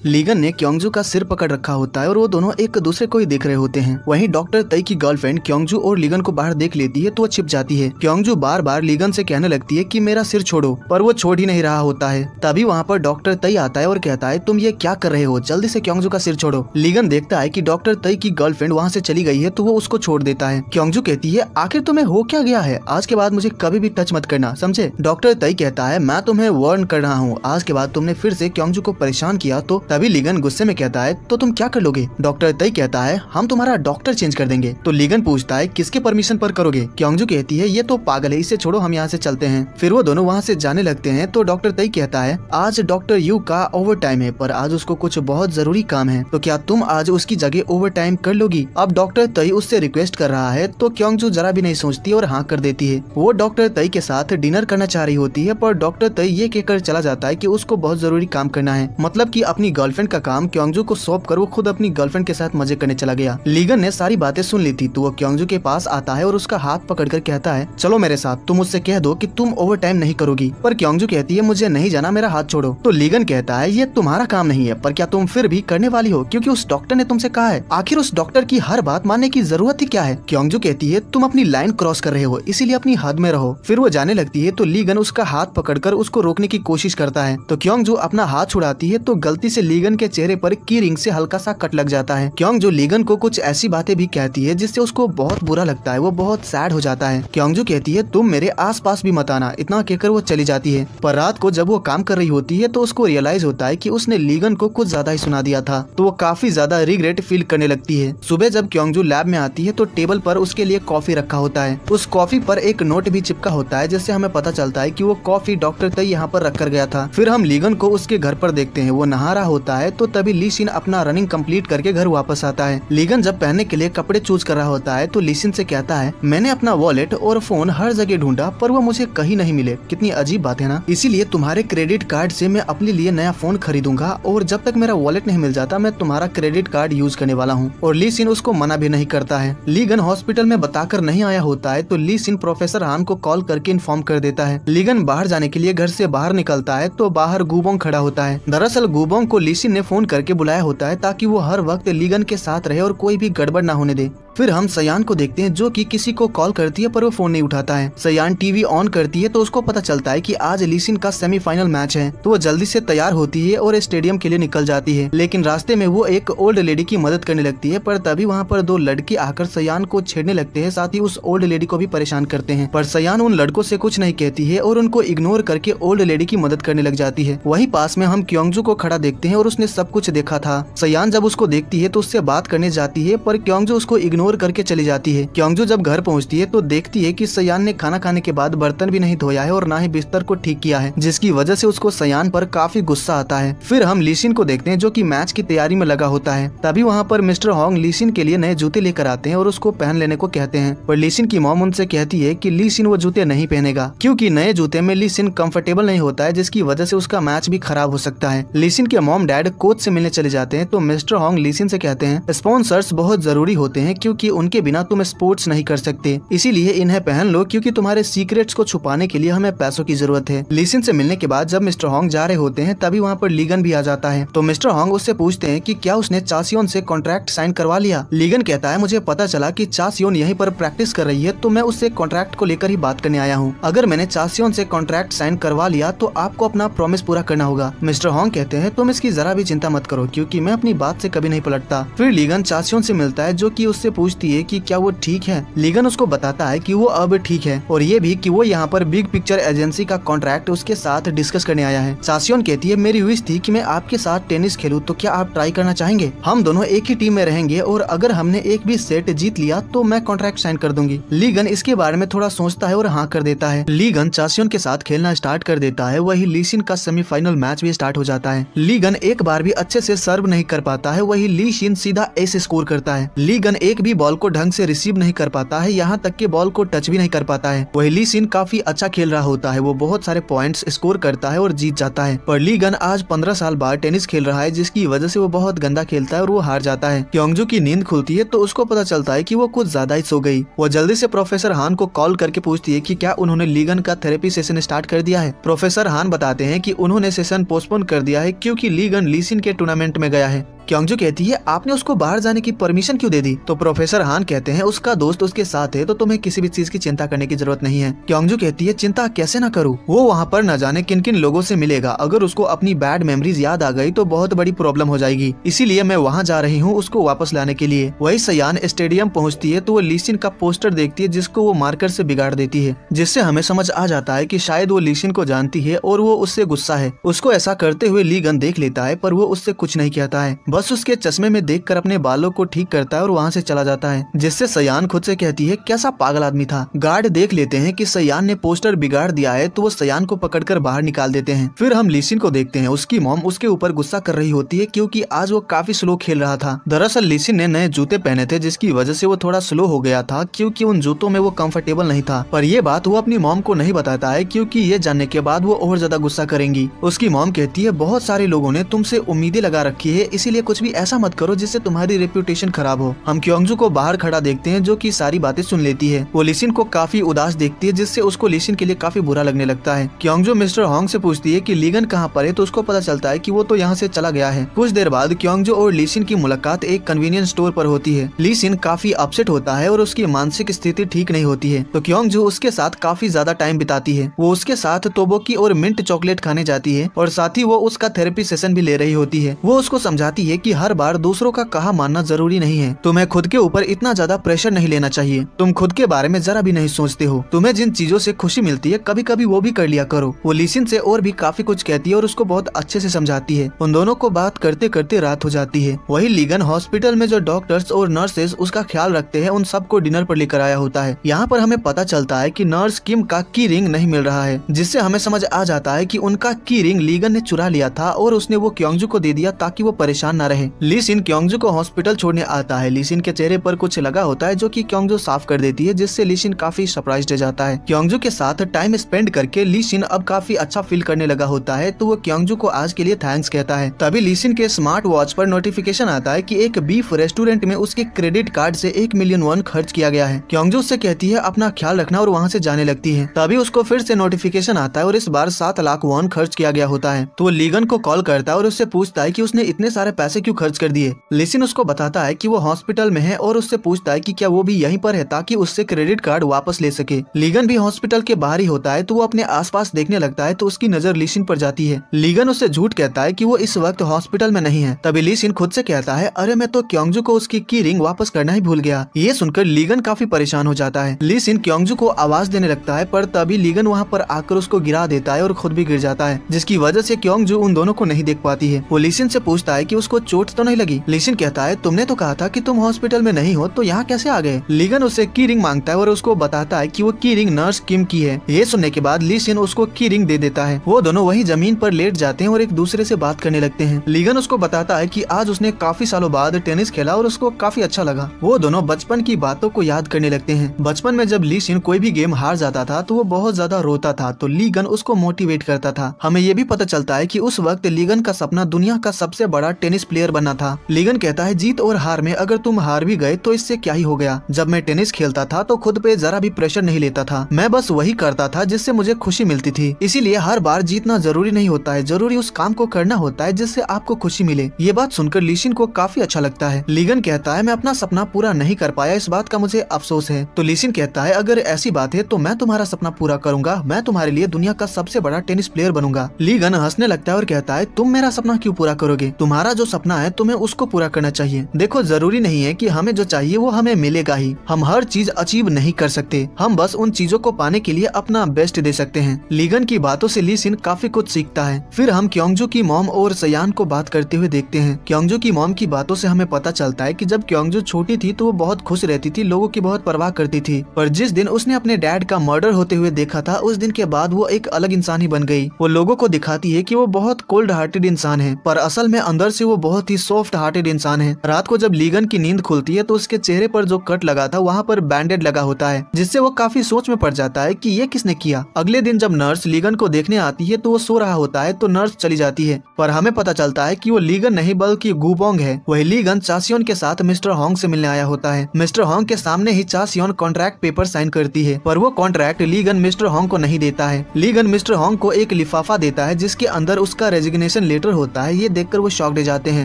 Ligand ने Kyungju का सिर पकड़ रखा होता है और वो दोनों एक दूसरे को ही देख रहे होते हैं। वहीं डॉक्टर तई की गर्लफ्रेंड क्योंगजू और लीगन को बाहर देख लेती है तो वो छिप जाती है। क्योंगजू बार बार लीगन से कहने लगती है कि मेरा सिर छोड़ो, पर वो छोड़ ही नहीं रहा होता है। तभी वहाँ पर डॉक्टर तई आता है और कहता है, तुम ये क्या कर रहे हो? जल्दी से क्योंगजू का सिर छोड़ो। लीगन देखता है की डॉक्टर तई की गर्लफ्रेंड वहाँ से चली गई है तो वो उसको छोड़ देता है। क्योंगजू कहती है, आखिर तुम्हें हो क्या गया है? आज के बाद मुझे कभी भी टच मत करना, समझे? डॉक्टर तई कहता है, मैं तुम्हें वार्न कर रहा हूँ। आज के बाद तुमने फिर से क्योंगजू को परेशान किया तो तभी लीगन गुस्से में कहता है तो तुम क्या कर लोगे? डॉक्टर तय कहता है, हम तुम्हारा डॉक्टर चेंज कर देंगे। तो लीगन पूछता है, किसके परमिशन पर करोगे? क्योंजू कहती है, ये तो पागल है, इसे छोड़ो, हम यहाँ से चलते हैं। फिर वो दोनों वहाँ से जाने लगते हैं तो डॉक्टर तय कहता है, आज डॉक्टर यू का ओवर टाइम है, पर आज उसको कुछ बहुत ज़रूरी काम है। तो क्या तुम आज उसकी जगह ओवर टाइम कर लोगी? अब डॉक्टर तय उससे रिक्वेस्ट कर रहा है तो क्योंजू जरा भी नहीं सोचती और हाँ कर देती है। वो डॉक्टर तय के साथ डिनर करना चाह रही होती है, पर डॉक्टर तय ये कहकर चला जाता है की उसको बहुत ज़रूरी काम करना है मतलब की अपनी गर्लफ्रेंड का काम क्योंगजू को सौंप कर वो खुद अपनी गर्लफ्रेंड के साथ मज़े करने चला गया। लीगन ने सारी बातें सुन ली थी। तो वो क्योंगजू के पास आता है और उसका हाथ पकड़कर कहता है, चलो मेरे साथ, तुम उससे कह दो कि तुम ओवर टाइम नहीं करोगी। पर क्योंगजू कहती है, मुझे नहीं जाना, मेरा हाथ छोड़ो। तो लीगन कहता है, ये तुम्हारा काम नहीं है, पर क्या तुम फिर भी करने वाली हो? क्यूँकी उस डॉक्टर ने तुमसे कहा है, आखिर उस डॉक्टर की हर बात मानने की ज़रूरत ही क्या है? क्योंगजू कहती है, तुम अपनी लाइन क्रॉस कर रहे हो, इसीलिए अपनी हद में रहो। फिर वो जाने लगती है तो लीगन उसका हाथ पकड़कर उसको रोकने की कोशिश करता है। तो क्योंगजू अपना हाथ छुड़ाती है तो गलती से लीगन के चेहरे पर की रिंग से हल्का सा कट लग जाता है। क्योंग जो लीगन को कुछ ऐसी बातें भी कहती है, जिससे उसको बहुत बुरा लगता है, वो बहुत सैड हो जाता है। क्योंगजू कहती है, तुम मेरे आस पास भी मत आना, इतना कहकर वो चली जाती है। पर रात को जब वो काम कर रही होती है तो उसको रियलाइज़ होता है कि उसने लीगन को कुछ ज़्यादा ही सुना दिया था तो वो काफ़ी ज़्यादा रिग्रेट फील करने लगती है। सुबह जब क्योंगजू लैब में आती है तो टेबल पर उसके लिए कॉफ़ी रखा होता है। उस कॉफ़ी पर एक नोट भी चिपका होता है, जिससे हमें पता चलता है की वो कॉफ़ी डॉक्टर तय यहाँ पर रख कर गया था। फिर हम लीगन को उसके घर पर देखते हैं, वो नहा रहा होता है तो तभी लीसिन अपना रनिंग कंप्लीट करके घर वापस आता है। लीगन जब पहनने के लिए कपड़े चूज़ कर रहा होता है तो लीसिन से कहता है, मैंने अपना वॉलेट और फ़ोन हर जगह ढूंढा, पर वो मुझे कहीं नहीं मिले। कितनी अजीब बात है ना? इसीलिए तुम्हारे क्रेडिट कार्ड से मैं अपने लिए नया फ़ोन खरीदूँगा, और जब तक मेरा वॉलेट नहीं मिल जाता, मैं तुम्हारा क्रेडिट कार्ड यूज़ करने वाला हूँ। और ली सिन उसको मना भी नहीं करता है। लीगन हॉस्पिटल में बताकर नहीं आया होता है तो ली सिन प्रोफेसर हान को कॉल करके इन्फॉर्म कर देता है। लीगन बाहर जाने के लिए घर से बाहर निकलता है तो बाहर गुबोंग खड़ा होता है। दरअसल गुबोंग को लीसिन ने फ़ोन करके बुलाया होता है ताकि वो हर वक्त लीगन के साथ रहे और कोई भी गड़बड़ ना होने दे। फिर हम सयान को देखते हैं जो कि किसी को कॉल करती है पर वो फ़ोन नहीं उठाता है। सयान टीवी ऑन करती है तो उसको पता चलता है कि आज लिसिन का सेमीफाइनल मैच है। तो वो जल्दी से तैयार होती है और स्टेडियम के लिए निकल जाती है। लेकिन रास्ते में वो एक ओल्ड लेडी की मदद करने लगती है पर तभी वहाँ पर दो लड़के आकर सयान को छेड़ने लगते हैं, साथ ही उस ओल्ड लेडी को भी परेशान करते हैं। पर सयान उन लड़कों से कुछ नहीं कहती है और उनको इग्नोर करके ओल्ड लेडी की मदद करने लग जाती है। वही पास में हम क्योंगजू को खड़ा देखते और उसने सब कुछ देखा था। सयान जब उसको देखती है तो उससे बात करने जाती है, पर क्योंगजू उसको इग्नोर करके चली जाती है। क्योंगजू जब घर पहुँचती है तो देखती है कि सयान ने खाना खाने के बाद बर्तन भी नहीं धोया है और ना ही बिस्तर को ठीक किया है, जिसकी वजह से उसको सयान पर काफ़ी गुस्सा आता है। फिर हम लीसिन को देखते हैं जो की मैच की तैयारी में लगा होता है। तभी वहाँ पर मिस्टर हॉन्ग लीसिन के लिए नए जूते लेकर आते हैं और उसको पहन लेने को कहते हैं। पर लीसिन की मोम उनसे कहती है की लीसिन वो जूते नहीं पहनेगा, क्यूँकी नए जूते में लीसिन कम्फर्टेबल नहीं होता है, जिसकी वजह से उसका मैच भी खराब हो सकता है। लीसिन के मोम डैड कोच से मिलने चले जाते हैं तो मिस्टर हॉन्ग लीसिन से कहते हैं स्पॉन्सर्स बहुत ज़रूरी होते हैं क्योंकि उनके बिना तुम स्पोर्ट्स नहीं कर सकते। इसीलिए इन्हें पहन लो क्योंकि तुम्हारे सीक्रेट्स को छुपाने के लिए हमें पैसों की ज़रूरत है। लीसिन से मिलने के बाद जब मिस्टर हॉन्ग जा रहे होते हैं, तभी वहाँ पर लीगन भी आ जाता है। तो मिस्टर हॉन्ग उससे पूछते हैं की क्या उसने चासियोन से कॉन्ट्रैक्ट साइन करवा लिया? लीगन कहता है, मुझे पता चला की चासियोन यहीं पर प्रैक्टिस कर रही है तो मैं उससे कॉन्ट्रैक्ट को लेकर ही बात करने आया हूँ। अगर मैंने चासियोन से कॉन्ट्रैक्ट साइन करवा लिया तो आपको अपना प्रॉमिस पूरा करना होगा। मिस्टर हॉन्ग कहते हैं, तुम इसकी जरा भी चिंता मत करो, क्योंकि मैं अपनी बात से कभी नहीं पलटता। फिर लीगन चासियोन से मिलता है, जो कि उससे पूछती है कि क्या वो ठीक है। लीगन उसको बताता है कि वो अब ठीक है, और ये भी कि वो यहाँ पर बिग पिक्चर एजेंसी का कॉन्ट्रैक्ट उसके साथ डिस्कस करने आया है। चासियोन कहती है, मेरी विश थी कि मैं आपके साथ टेनिस खेलूं तो क्या आप ट्राई करना चाहेंगे? हम दोनों एक ही टीम में रहेंगे, और अगर हमने एक भी सेट जीत लिया तो मैं कॉन्ट्रैक्ट साइन कर दूँगी। लीगन इसके बारे में थोड़ा सोचता है और हाँ कर देता है। लीगन चासियोन के साथ खेलना स्टार्ट कर देता है, वही लीसिन का सेमीफाइनल मैच भी स्टार्ट हो जाता है। लीगन एक बार भी अच्छे से सर्व नहीं कर पाता है, वही लीशिन सीधा एस स्कोर करता है। ली गन एक भी बॉल को ढंग से रिसीव नहीं कर पाता है, यहाँ तक के बॉल को टच भी नहीं कर पाता है। वही लीसिन काफ़ी अच्छा खेल रहा होता है, वो बहुत सारे पॉइंट्स स्कोर करता है और जीत जाता है। पर ली गन आज पंद्रह साल बाद टेनिस खेल रहा है, जिसकी वजह से वो बहुत गंदा खेलता है और वो हार जाता है। क्योंगजू की नींद खुलती है तो उसको पता चलता है कि वो कुछ ज़्यादा ही सो गई। वो जल्दी से प्रोफेसर हान को कॉल करके पूछती है कि क्या उन्होंने लीगन का थेरेपी सेशन स्टार्ट कर दिया है? प्रोफेसर हान बताते हैं कि उन्होंने सेशन पोस्टपोन कर दिया है, क्योंकि लीगन लीगन लीसिन के टूर्नामेंट में गया है। क्योंजू कहती है, आपने उसको बाहर जाने की परमिशन क्यों दे दी? तो प्रोफेसर हान कहते हैं, उसका दोस्त उसके साथ है तो तुम्हें किसी भी चीज़ की चिंता करने की ज़रूरत नहीं है। क्योंजू कहती है, चिंता कैसे न करूँ? वो वहाँ पर न जाने किन किन लोगों से मिलेगा। अगर उसको अपनी बैड मेमोरीज याद आ गई तो बहुत बड़ी प्रॉब्लम हो जाएगी। इसीलिए मैं वहाँ जा रही हूँ उसको वापस लाने के लिए। वही सयान स्टेडियम पहुँचती है तो वो लीसिन का पोस्टर देखती है, जिसको वो मार्कर से बिगाड़ देती है, जिससे हमें समझ आ जाता है की शायद वो लीसिन को जानती है और वो उससे गुस्सा है। उसको ऐसा करते हुए लीगन देख लेता है, पर वो उससे कुछ नहीं कहता है। उसके चश्मे में देखकर अपने बालों को ठीक करता है और वहाँ से चला जाता है, जिससे सयान खुद से कहती है, कैसा पागल आदमी था। गार्ड देख लेते हैं कि सयान ने पोस्टर बिगाड़ दिया है तो वो सयान को पकड़कर बाहर निकाल देते हैं। फिर हम लिसिन को देखते हैं, उसकी मोम उसके ऊपर गुस्सा कर रही होती है, क्योंकि आज वो काफ़ी स्लो खेल रहा था। दरअसल लिसिन ने नए जूते पहने थे, जिसकी वजह से वो थोड़ा स्लो हो गया था, क्योंकि उन जूतों में वो कंफर्टेबल नहीं था। पर ये बात वो अपनी मॉम को नहीं बताता है, क्योंकि ये जानने के बाद वो और ज़्यादा गुस्सा करेंगी। उसकी मॉम कहती है, बहुत सारे लोगों ने तुमसे उम्मीदें लगा रखी है, इसीलिए कुछ भी ऐसा मत करो जिससे तुम्हारी रेप्यूटेशन खराब हो। हम क्योंगजू को बाहर खड़ा देखते हैं जो की सारी बातें सुन लेती है। वो लिसिन को काफ़ी उदास देखती है, जिससे उसको लिसिन के लिए काफ़ी बुरा लगने लगता है। क्योंगजू मिस्टर होंग से पूछती है की लीगन कहाँ पर है तो उसको पता चलता है की वो तो यहाँ से चला गया है। कुछ देर बाद क्योंगजू और लिसिन की मुलाकात एक कन्वीनियंस स्टोर पर होती है। लिसिन काफ़ी अपसेट होता है और उसकी मानसिक स्थिति ठीक नहीं होती है। तो क्योंगजू उसके साथ काफ़ी ज़्यादा टाइम बिताती है। वो उसके साथ तोबोकी और मिंट चॉकलेट खाने जाती है और साथ ही वो उसका थेरेपी सेशन भी ले रही होती है। वो उसको समझाती है कि हर बार दूसरों का कहा मानना ज़रूरी नहीं है। तुम्हें खुद के ऊपर इतना ज़्यादा प्रेशर नहीं लेना चाहिए। तुम खुद के बारे में जरा भी नहीं सोचते हो। तुम्हें जिन चीज़ों से खुशी मिलती है कभी कभी वो भी कर लिया करो। वो लिसिन से और भी काफ़ी कुछ कहती है और उसको बहुत अच्छे से समझाती है। उन दोनों को बात करते करते रात हो जाती है। वही लीगन हॉस्पिटल में जो डॉक्टर्स और नर्सेज उसका ख्याल रखते हैं, उन सबको डिनर पर लेकर आया होता है। यहाँ पर हमें पता चलता है की नर्स किम का की रिंग नहीं मिल रहा है, जिससे हमें समझ आ जाता है की उनका की रिंग लीगन ने चुरा लिया था और उसने वो क्योंगजू को दे दिया ताकि वो परेशान न रहे। लिसिन क्योंगजू को हॉस्पिटल छोड़ने आता है। लिसिन के चेहरे पर कुछ लगा होता है जो कि क्योंगजू साफ़ कर देती है, जिससे लिसिन काफ़ी सरप्राइज़ हो जाता है। क्योंगजू के साथ टाइम स्पेंड करके लिसिन अब काफ़ी अच्छा फील करने लगा होता है तो वो क्योंगजू को आज के लिए थैंक्स कहता है। तभी लिसिन के स्मार्ट वॉच पर नोटिफिकेशन आता है की एक बीफ रेस्टोरेंट में उसके क्रेडिट कार्ड से एक मिलियन वन खर्च किया गया है। क्योंगजू उससे कहती है, अपना ख्याल रखना और वहाँ से जाने लगती है। तभी उसको फिर से नोटिफिकेशन आता है और इस बार सात लाख वन खर्च किया गया होता है। तो वो लीगन को कॉल करता है और उससे पूछता है कि उसने इतने सारे पैसे क्यों खर्च कर दिए? लिसिन उसको बताता है कि वो हॉस्पिटल में है और उससे पूछता है कि क्या वो भी यहीं पर है ताकि उससे क्रेडिट कार्ड वापस ले सके। लीगन भी हॉस्पिटल के बाहर ही होता है तो वो अपने आसपास देखने लगता है तो उसकी नज़र लिसिन पर जाती है। लीगन उससे झूठ कहता है कि वो इस वक्त हॉस्पिटल में नहीं है। तभी लिसिन खुद से कहता है, अरे, मैं तो क्योंगजू को उसकी की रिंग वापस करना ही भूल गया। ये सुनकर लीगन काफ़ी परेशान हो जाता है। लिसिन क्योंगजू को आवाज़ देने लगता है, पर तभी लीगन वहाँ पर आकर उसको गिरा देता है और खुद भी गिर जाता है, जिसकी वजह से क्योंगजू उन दोनों को नहीं देख पाती है। वो लिसिन से पूछता है कि उसको चोट तो नहीं लगी। लिसिन कहता है, तुमने तो कहा था कि तुम हॉस्पिटल में नहीं हो तो यहाँ कैसे आ गए? लीगन उससे की रिंग माँगता है और उसको बताता है कि वो की रिंग नर्स किम की है। ये सुनने के बाद लीसिन उसको की रिंग दे देता है। वो दोनों वही ज़मीन पर लेट जाते हैं और एक दूसरे से बात करने लगते हैं। लीगन उसको बताता है कि आज उसने काफ़ी सालों बाद टेनिस खेला और उसको काफ़ी अच्छा लगा। वो दोनों बचपन की बातों को याद करने लगते हैं। बचपन में जब लीसिन कोई भी गेम हार जाता था तो वो बहुत ज़्यादा रोता था तो लीगन उसको मोटिवेट करता था। हमें ये भी पता चलता है कि उस वक्त लीगन का सपना दुनिया का सबसे बड़ा टेनिस प्लेयर बनना था। लीगन कहता है, जीत और हार में अगर तुम हार भी गए तो इससे क्या ही हो गया? जब मैं टेनिस खेलता था तो खुद पे जरा भी प्रेशर नहीं लेता था। मैं बस वही करता था, जिससे मुझे खुशी मिलती थी। इसीलिए हर बार जीतना ज़रूरी नहीं होता है। ज़रूरी उस काम को करना होता है, जिससे आपको खुशी मिले। ये बात सुनकर लिशिन को काफ़ी अच्छा लगता है। लीगन कहता है, मैं अपना सपना पूरा नहीं कर पाया, इस बात का मुझे अफसोस है। तो लिशिन कहता है, अगर ऐसी बात है तो मैं तुम्हारा सपना पूरा करूँगा। मैं तुम्हारे लिए दुनिया का सबसे बड़ा टेनिस प्लेयर बनूँगा। लीगन हंसने लगता है और कहता है, तुम मेरा सपना क्यों पूरा करोगे? तुम्हारा जो सपना है, तुम्हें उसको पूरा करना चाहिए। देखो, ज़रूरी नहीं है कि हमें जो चाहिए वो हमें मिलेगा ही। हम हर चीज़ अचीव नहीं कर सकते। हम बस उन चीज़ों को पाने के लिए अपना बेस्ट दे सकते हैं। लीगन की बातों से ली सिन काफ़ी कुछ सीखता है। फिर हम क्योंगजू की मॉम और सयान को बात करते हुए देखते हैं। क्योंगजू की मॉम की बातों से हमें पता चलता है कि जब क्योंगजू छोटी थी तो वो बहुत खुश रहती थी, लोगों की बहुत परवाह करती थी। पर जिस दिन उसने अपने डैड का मर्डर होते हुए देखा था, उस दिन के बाद वो एक अलग इंसान ही बन गई। वो लोगों को दिखाती है कि वो बहुत कोल्ड हार्टेड इंसान है, पर असल में अंदर से वो बहुत ही सॉफ्ट हार्टेड इंसान है। रात को जब लीगन की नींद खुलती है तो उसके चेहरे पर जो कट लगा था, वहाँ पर बैंडेड लगा होता है, जिससे वो काफ़ी सोच में पड़ जाता है कि ये किसने किया। अगले दिन जब नर्स लीगन को देखने आती है तो वो सो रहा होता है तो नर्स चली जाती है। पर हमें पता चलता है की वो लीगन नहीं, बल्कि गुबोंग है। वही लीगन चासियोन के साथ मिस्टर होंग से मिलने आया होता है। मिस्टर होंग के सामने ही चासियोन कॉन्ट्रैक्ट पेपर साइन करती है, पर वो कॉन्ट्रैक्ट लीगन मिस्टर होंग को नहीं देता है। लीगन मिस्टर होंग को एक लिफाफा देता है, जिसके अंदर उसका रेजिग्नेशन लेटर होता है। ये देखकर वो शॉक दे जाते हैं।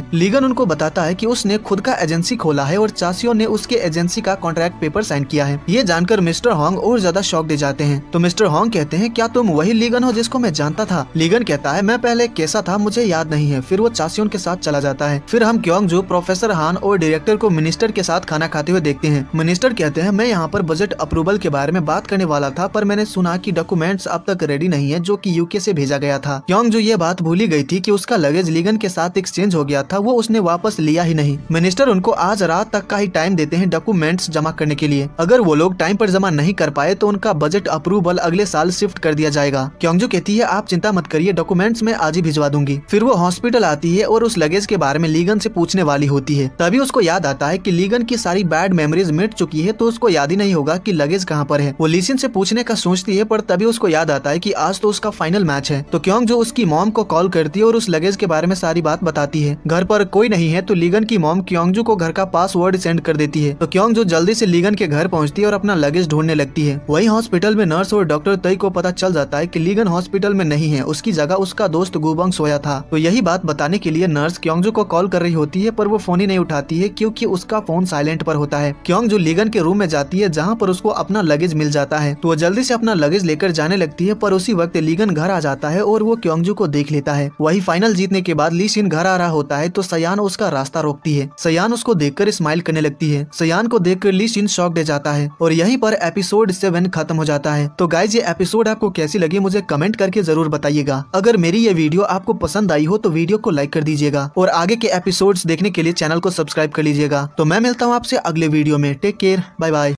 लीगन उनको बताता है कि उसने खुद का एजेंसी खोला है और चासियों ने उसके एजेंसी का कॉन्ट्रैक्ट पेपर साइन किया है। ये जानकर मिस्टर होंग और ज़्यादा शौक दे जाते हैं। तो मिस्टर होंग कहते हैं, क्या तुम वही लीगन हो जिसको मैं जानता था? लीगन कहता है, मैं पहले कैसा था मुझे याद नहीं है। फिर वो चासियों के साथ चला जाता है। फिर हम क्योंग जो प्रोफेसर हान और डायरेक्टर को मिनिस्टर के साथ खाना खाते हुए देखते हैं। मिनिस्टर कहते हैं, मैं यहाँ पर बजट अप्रूवल के बारे में बात करने वाला था, पर मैंने सुना की डॉक्यूमेंट्स अब तक रेडी नहीं है, जो की यूके से भेजा गया था। क्योंग जो ये बात भूली गई थी की उसका लगेज लीगन के साथ एक्सचेंज हो गया था, वो उसने वापस लिया ही नहीं। मिनिस्टर उनको आज रात तक का ही टाइम देते हैं डॉक्यूमेंट्स जमा करने के लिए। अगर वो लोग टाइम पर जमा नहीं कर पाए तो उनका बजट अप्रूवल अगले साल शिफ्ट कर दिया जाएगा। क्योंजू कहती है, आप चिंता मत करिए डॉक्यूमेंट्स में आज ही भिजवा दूँगी। फिर वो हॉस्पिटल आती है और उस लगेज के बारे में लीगन से पूछने वाली होती है। तभी उसको याद आता है की लीगन की सारी बैड मेमोरीज मिट चुकी है तो उसको याद ही नहीं होगा की लगेज कहाँ पर है। वो लीसिन से पूछने का सोचती है, पर तभी उसको याद आता है की आज तो उसका फाइनल मैच है। तो क्यों जो उसकी मॉम को कॉल करती है और उस लगेज के बारे में सारी बात बताती है। घर पर कोई नहीं है तो लीगन की मॉम क्योंजू को घर का पासवर्ड सेंड कर देती है। तो क्यों जो जल्दी से लीगन के घर पहुँचती है और अपना लगेज ढूँढने लगती है। वही हॉस्पिटल में नर्स और डॉक्टर तई को पता चल जाता है कि लीगन हॉस्पिटल में नहीं है, उसकी जगह उसका दोस्त गुबंग सोया था। तो यही बात बताने के लिए नर्स क्योंगजू को कॉल कर रही होती है, पर वो फ़ोन ही नहीं उठाती है, क्योंकि उसका फ़ोन साइलेंट पर होता है। क्योंग जो लीगन के रूम में जाती है, जहाँ पर उसको अपना लगेज मिल जाता है। तो वो जल्दी से अपना लगेज लेकर जाने लगती है, पर उसी वक्त लीगन घर आ जाता है और वो क्योंगजू को देख लेता है। वही फाइनल जीतने के बाद लीशिन घर आ रहा होता तो सयान उसका रास्ता रोकती है। सयान उसको देखकर स्माइल करने लगती है। सयान को देखकर लीशिन शॉक दे जाता है और यहीं पर एपिसोड सेवन खत्म हो जाता है। तो गाइज़ ये एपिसोड आपको कैसी लगी मुझे कमेंट करके ज़रूर बताइएगा। अगर मेरी ये वीडियो आपको पसंद आई हो तो वीडियो को लाइक कर दीजिएगा और आगे के एपिसोड्स देखने के लिए चैनल को सब्सक्राइब कर लीजिएगा। तो मैं मिलता हूँ आपसे अगले वीडियो में। Take care bye bye